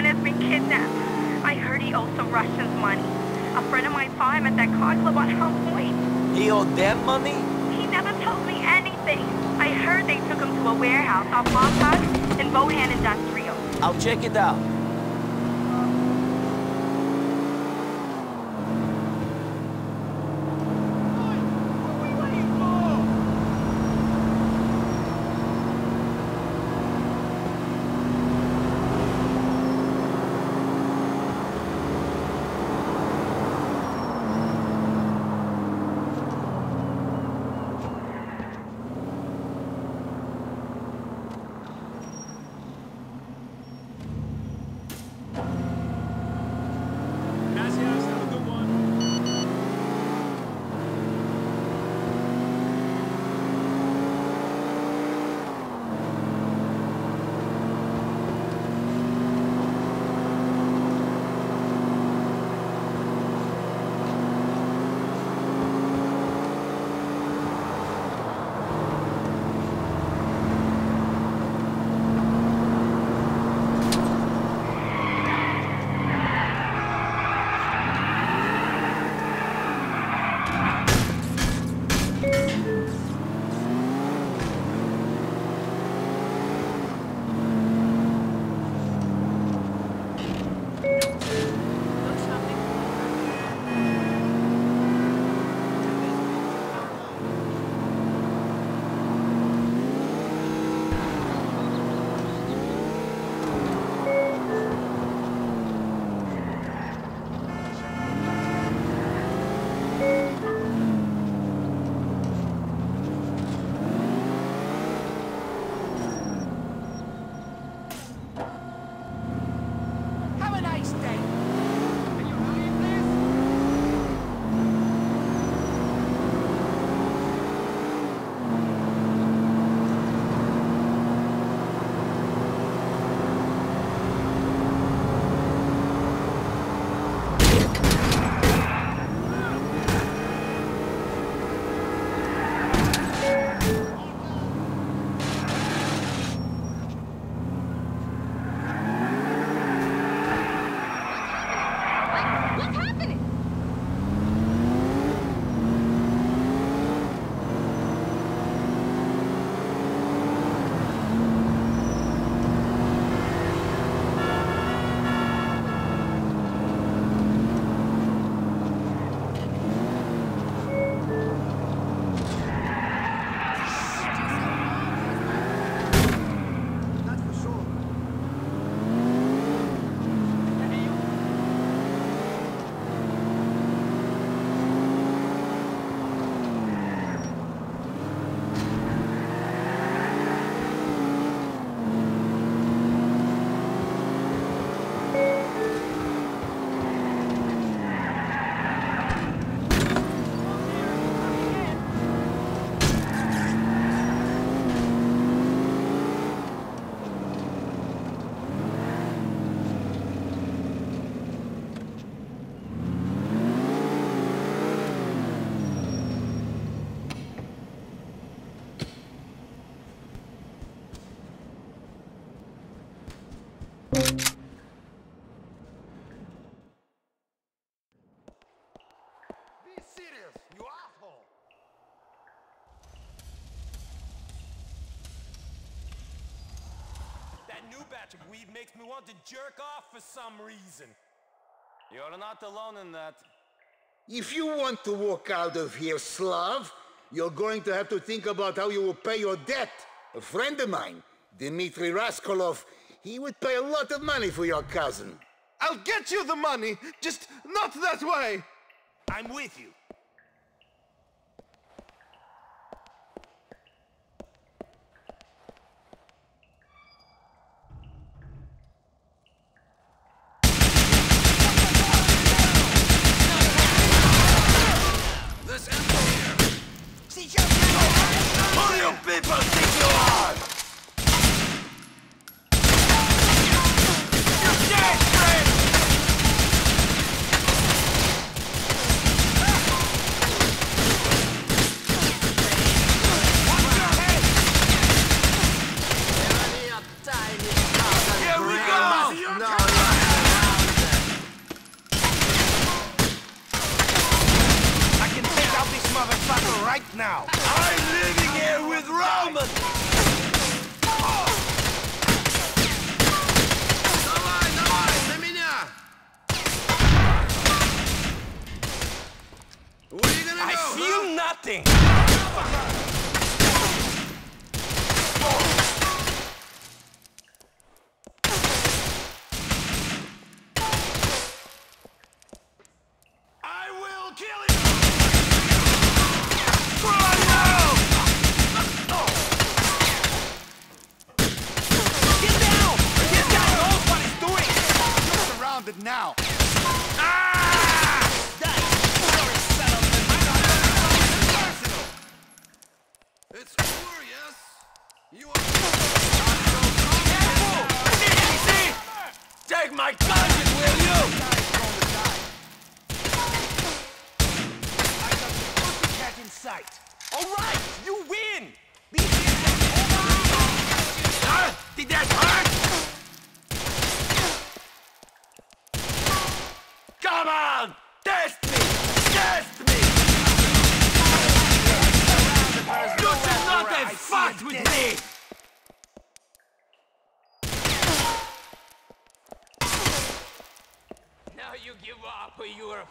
Johan has been kidnapped. I heard he owes some Russians money. A friend of mine saw him at that car club on Helm Point. He owed them money? He never told me anything. I heard they took him to a warehouse off Montauk in Bohan Industrial. I'll check it out. Batch of weed makes me want to jerk off for some reason. You're not alone in that. If you want to walk out of here, Slav, you're going to have to think about how you will pay your debt. A friend of mine, Dimitri Rascalov, he would pay a lot of money for your cousin. I'll get you the money, just not that way. I'm with you. Now!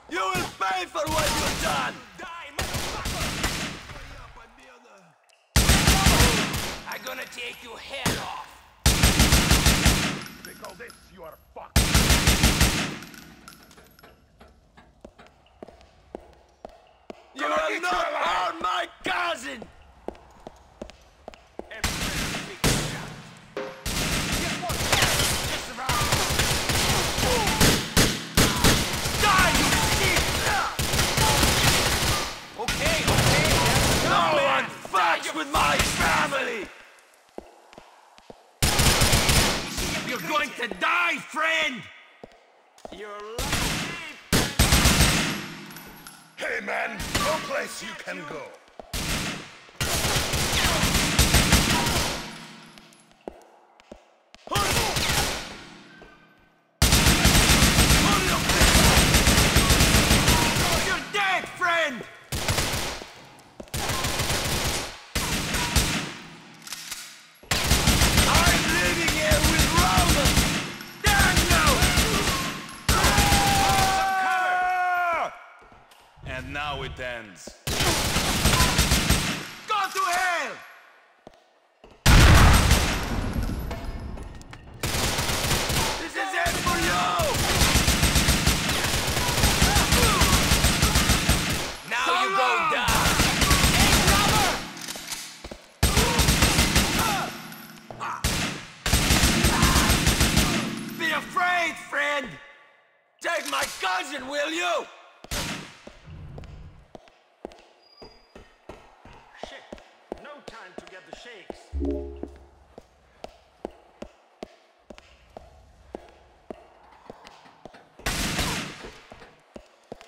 You will pay for what you've done! die, motherfucker! I'm gonna take your head off! Because of this, you will not harm my cousin! Die, you shit! Okay, okay, No one my family! You're going to die, friend! You're Hey man, no place you can go. And now it ends. Go to hell! This is it for you! Now So you go down! Be afraid, friend! Take my cousin, will you? Shakes.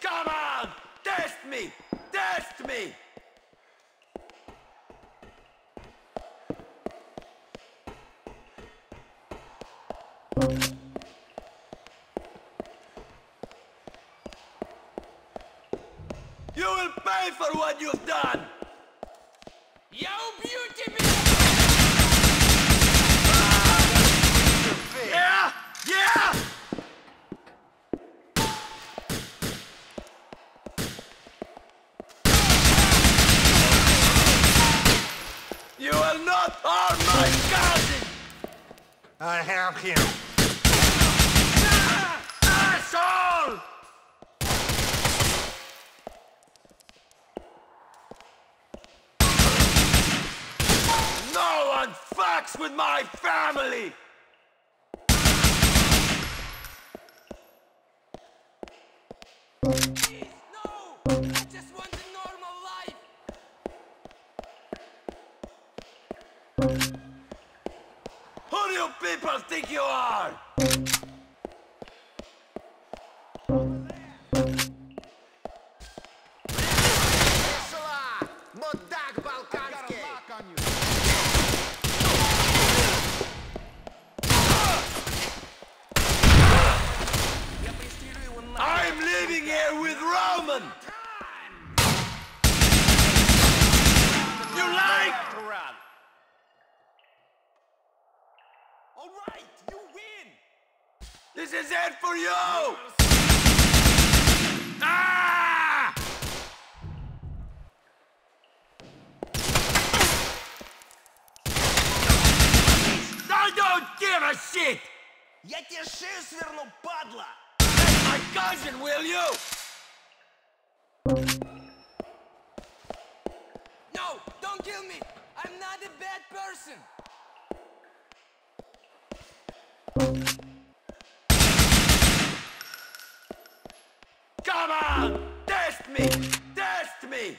Come on! Test me! Test me! You will pay for what you've done! Yo, beauty! Yeah! Yeah! You will not harm my cousin! I have him. Ah, asshole! One fucks with my family! Who do you people think you are? Я тебе шею сверну, падла! Take my cousin, will you? No, don't kill me. I'm not a bad person. Come on! Test me! Test me!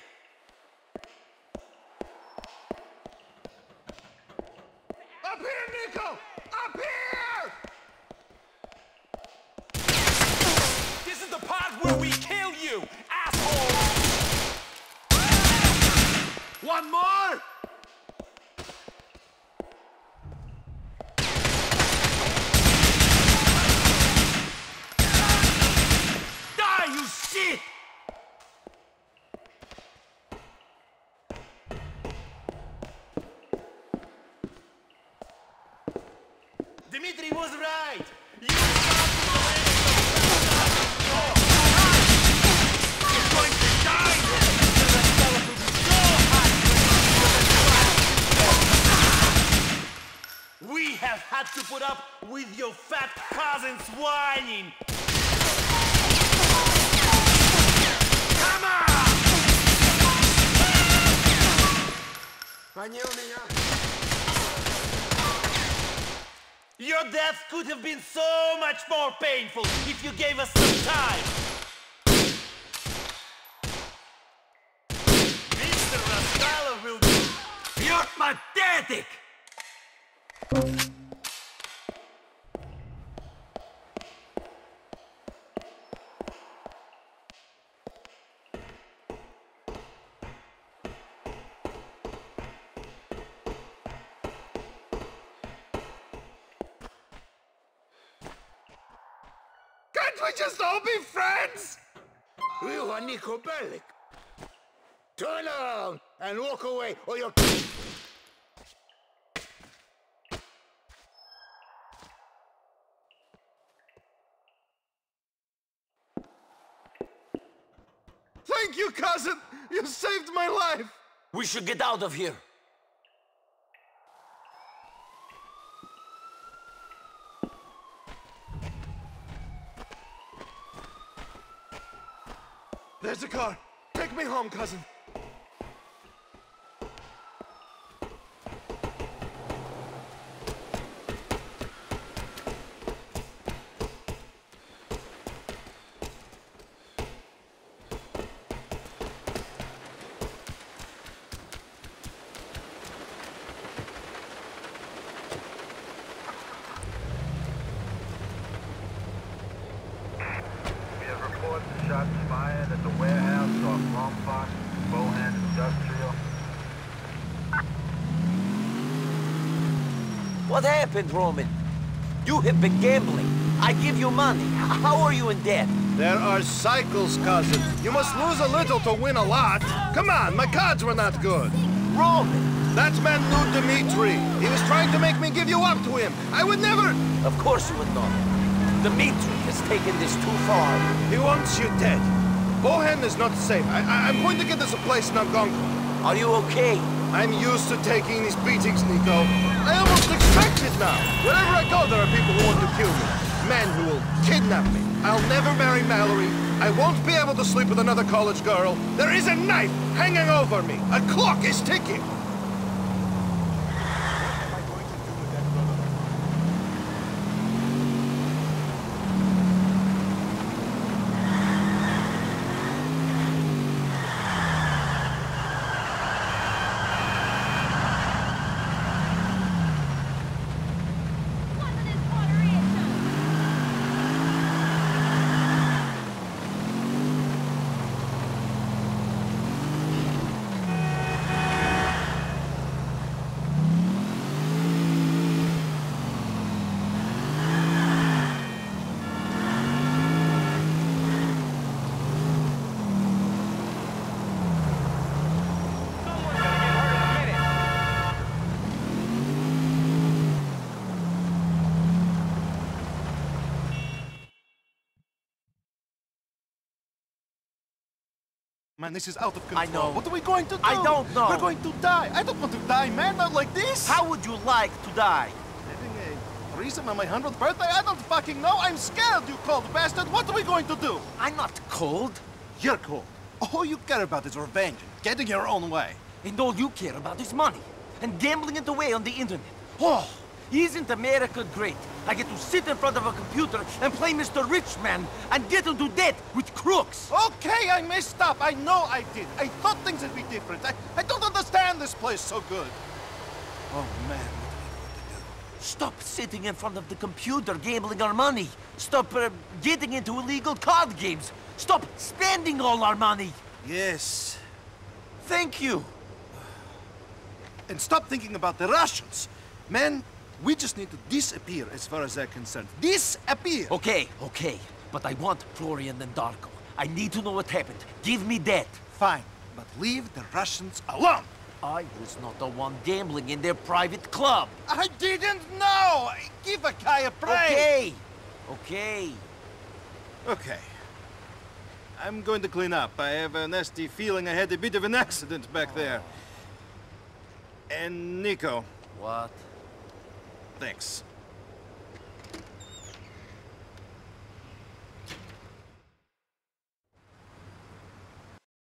Where we kill you, asshole! One more! whining. Come on! Your death could have been so much more painful if you gave us some time. Mr. Rastello will You're pathetic! Turn around and walk away, or you'll... Thank you, cousin! You saved my life! We should get out of here. There's a car. Take me home, cousin. We have reports of shots fired at the warehouse off Lombard, Bohan Industrial. What happened, Roman? You have been gambling. I give you money. How are you in debt? There are cycles, cousin. You must lose a little to win a lot. Come on, my cards were not good. Roman! That man knew Dimitri. He was trying to make me give you up to him. I would never... Of course you would not. Dimitri has taken this too far. He wants you dead. Bohan is not safe. I, I'm going to get us a place in Algonquin. Are you okay? I'm used to taking these beatings, Niko. I almost now. Wherever I go, there are people who want to kill me. Men who will kidnap me. I'll never marry Mallorie. I won't be able to sleep with another college girl. There is a knife hanging over me. A clock is ticking. Man, this is out of control. I know. What are we going to do? I don't know. We're going to die. I don't want to die, man, not like this. How would you like to die? Having a threesome on my 100th birthday? I don't fucking know. I'm scared, you cold bastard. What are we going to do? I'm not cold. You're cold. All you care about is revenge and getting your own way. And all you care about is money. And gambling it away on the internet. Oh, isn't America great? I get to sit in front of a computer and play Mr. Rich Man and get into debt with crooks. Okay, I messed up. I know I did. I thought things would be different. I, I don't understand this place so good. Oh, man. What do you want to do? Stop sitting in front of the computer gambling our money. Stop uh, getting into illegal card games. Stop spending all our money. Yes. Thank you. And stop thinking about the Russians. Man, we just need to disappear as far as they're concerned. Disappear! Okay, okay. But I want Florian and Darko. I need to know what happened. Give me that. Fine, but leave the Russians alone. I was not the one gambling in their private club. I didn't know! Give a guy a break! Okay. Okay. Okay. I'm going to clean up. I have a nasty feeling I had a bit of an accident back there. And Niko, What? Thanks.